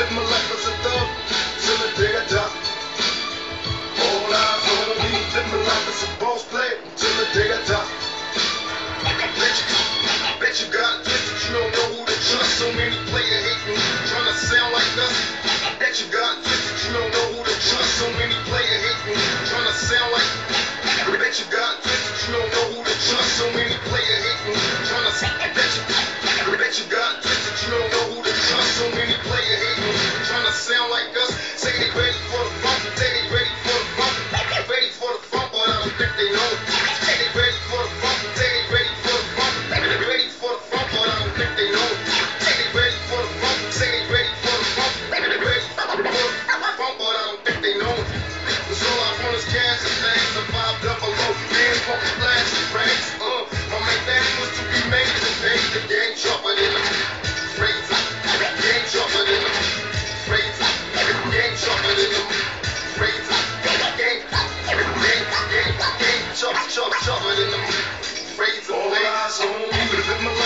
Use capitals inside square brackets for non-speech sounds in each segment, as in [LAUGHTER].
live my life as a thug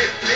Yeah. [LAUGHS]